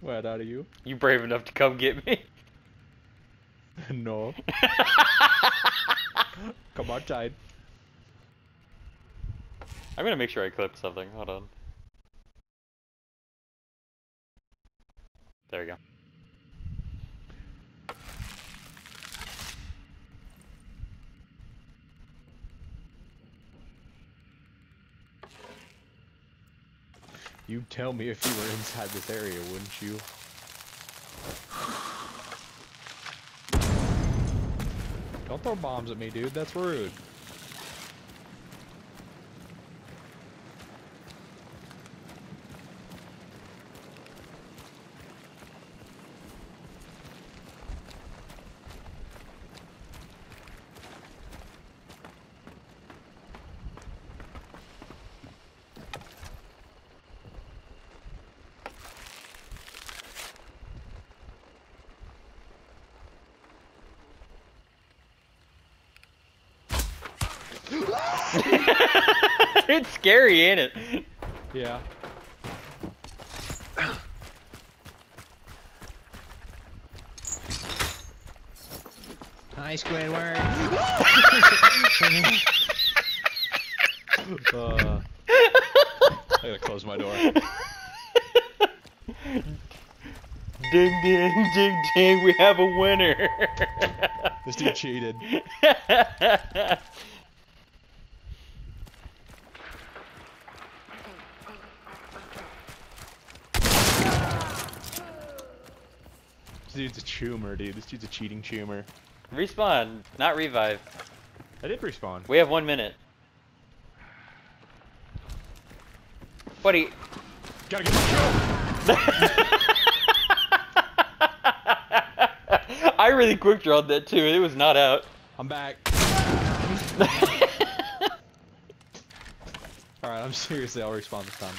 What out of you? You brave enough to come get me? no. Come on, outside. I'm gonna make sure I clip something. Hold on. There we go. You'd tell me if you were inside this area, wouldn't you? Don't throw bombs at me, dude. That's rude. it's scary, ain't it? Yeah. Hi, Squidward. uh, I gotta close my door. Ding ding ding ding, we have a winner. This dude cheated. dude's a choomer, dude. This dude's a cheating choomer. Respawn, not revive. I did respawn. We have one minute. Buddy. Gotta get I really quick drawed that too. It was not out. I'm back. Alright, I'm seriously, I'll respawn this time.